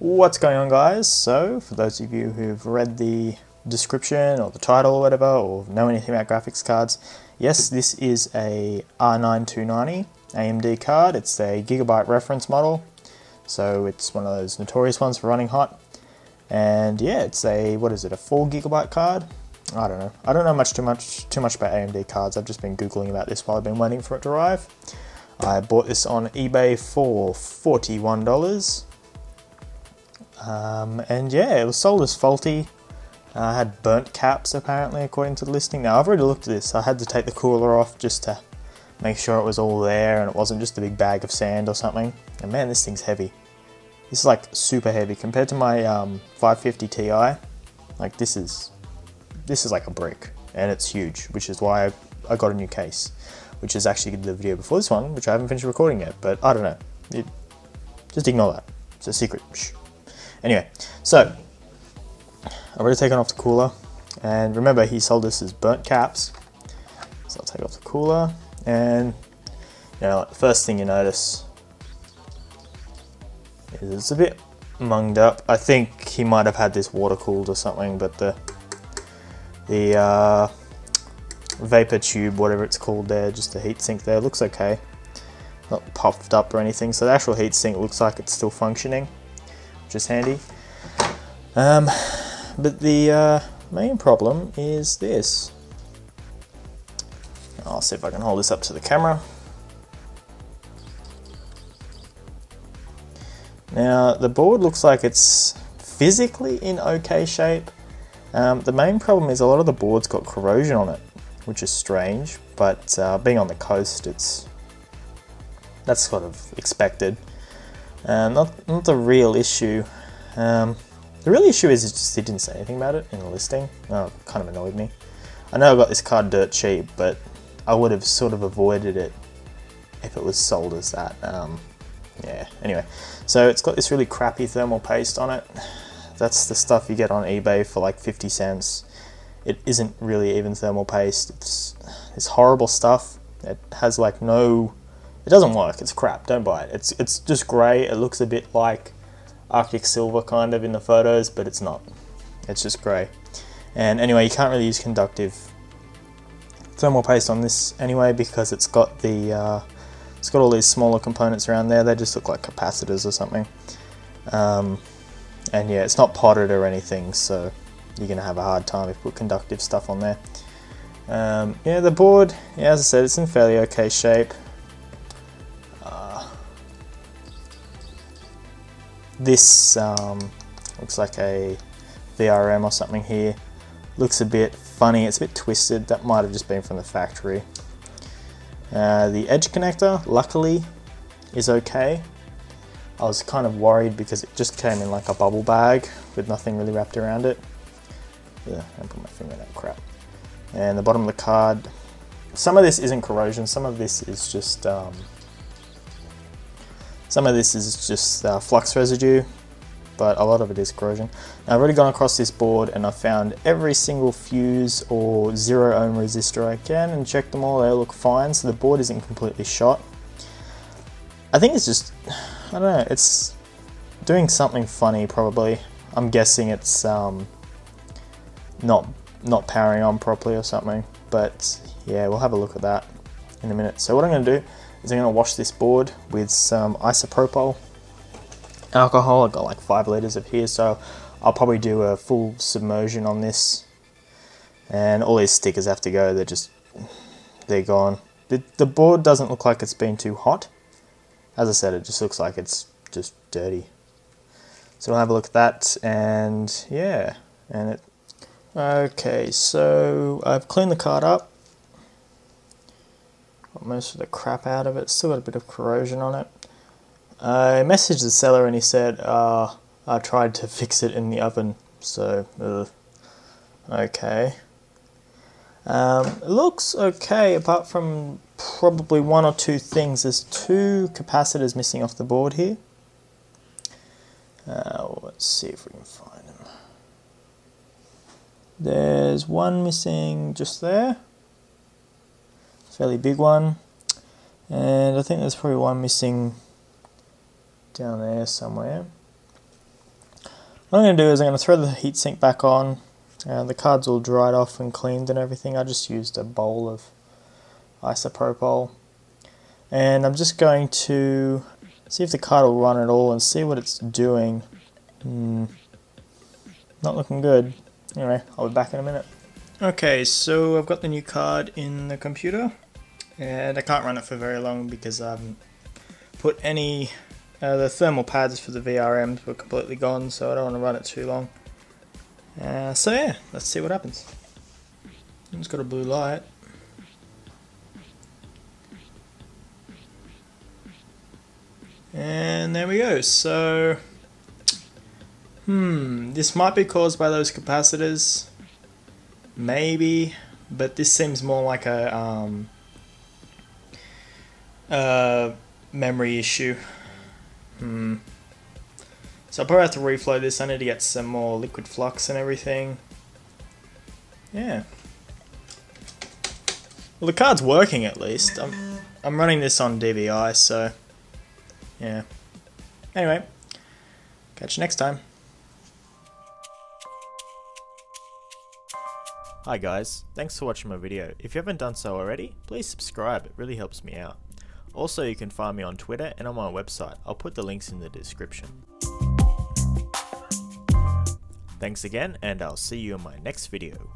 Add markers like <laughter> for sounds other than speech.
What's going on guys? So, for those of you who've read the description or the title or whatever, or know anything about graphics cards, yes, this is a R9 AMD card. It's a Gigabyte reference model, so it's one of those notorious ones for running hot. And yeah, it's a, what is it, a 4 gigabyte card? I don't know. I don't know much too much too much about AMD cards. I've just been googling about this while I've been waiting for it to arrive. I bought this on eBay for $41 um, and yeah, it was sold as faulty. Uh, I had burnt caps apparently, according to the listing. Now, I've already looked at this. I had to take the cooler off just to make sure it was all there and it wasn't just a big bag of sand or something. And man, this thing's heavy. This is like super heavy compared to my um, 550 Ti. Like this is, this is like a brick and it's huge, which is why I, I got a new case, which is actually the video before this one, which I haven't finished recording yet, but I don't know. It, just ignore that. It's a secret. Shh. Anyway, so I've already taken off the cooler, and remember he sold this as burnt caps. So I'll take off the cooler, and you know, like the first thing you notice is it's a bit munged up. I think he might have had this water cooled or something, but the the uh, vapor tube, whatever it's called there, just the heat sink there, looks okay. Not puffed up or anything, so the actual heat sink looks like it's still functioning which is handy. Um, but the uh, main problem is this. I'll see if I can hold this up to the camera. Now the board looks like it's physically in okay shape. Um, the main problem is a lot of the board's got corrosion on it, which is strange, but uh, being on the coast, it's that's sort of expected. Uh, not, not the real issue. Um, the real issue is just he didn't say anything about it in the listing. Oh, kind of annoyed me. I know I got this card dirt cheap, but I would have sort of avoided it if it was sold as that. Um, yeah, anyway. So it's got this really crappy thermal paste on it. That's the stuff you get on eBay for like 50 cents. It isn't really even thermal paste. It's, it's horrible stuff. It has like no it doesn't work. It's crap. Don't buy it. It's it's just grey. It looks a bit like Arctic Silver kind of in the photos, but it's not. It's just grey. And anyway, you can't really use conductive thermal paste on this anyway because it's got the uh, it's got all these smaller components around there. They just look like capacitors or something. Um, and yeah, it's not potted or anything, so you're gonna have a hard time if you put conductive stuff on there. Um, yeah, the board, yeah, as I said, it's in fairly okay shape. This um, looks like a VRM or something here. Looks a bit funny, it's a bit twisted. That might have just been from the factory. Uh, the edge connector, luckily, is okay. I was kind of worried because it just came in like a bubble bag with nothing really wrapped around it. Yeah, I put my finger in that crap. And the bottom of the card, some of this isn't corrosion, some of this is just um, some of this is just uh, flux residue, but a lot of it is corrosion. Now I've already gone across this board and I've found every single fuse or zero ohm resistor I can and checked them all, they look fine, so the board isn't completely shot. I think it's just, <sighs> I don't know, it's doing something funny probably. I'm guessing it's um, not, not powering on properly or something, but yeah, we'll have a look at that in a minute. So what I'm going to do is I'm going to wash this board with some isopropyl alcohol. I've got like five liters of here, so I'll probably do a full submersion on this. And all these stickers have to go, they're just, they're gone. The, the board doesn't look like it's been too hot. As I said, it just looks like it's just dirty. So we'll have a look at that, and yeah, and it, okay, so I've cleaned the card up. Most of the crap out of it. Still got a bit of corrosion on it. I messaged the seller and he said, uh, I tried to fix it in the oven. So, ugh. okay. Um, it looks okay apart from probably one or two things. There's two capacitors missing off the board here. Uh, let's see if we can find them. There's one missing just there fairly big one. And I think there's probably one missing down there somewhere. What I'm going to do is I'm going to throw the heatsink back on. Uh, the card's all dried off and cleaned and everything. I just used a bowl of isopropyl. And I'm just going to see if the card will run at all and see what it's doing. Hmm. Not looking good. Anyway, I'll be back in a minute. Okay, so I've got the new card in the computer. And I can't run it for very long because I haven't put any... Uh, the thermal pads for the VRMs were completely gone, so I don't want to run it too long. Uh, so yeah, let's see what happens. It's got a blue light. And there we go. So, hmm, this might be caused by those capacitors. Maybe, but this seems more like a um, uh, memory issue. Hmm. So I'll probably have to reflow this. I need to get some more liquid flux and everything. Yeah. Well, the card's working at least. I'm, I'm running this on DVI, so yeah. Anyway, catch you next time. Hi guys, thanks for watching my video. If you haven't done so already, please subscribe, it really helps me out. Also, you can find me on Twitter and on my website. I'll put the links in the description. Thanks again, and I'll see you in my next video.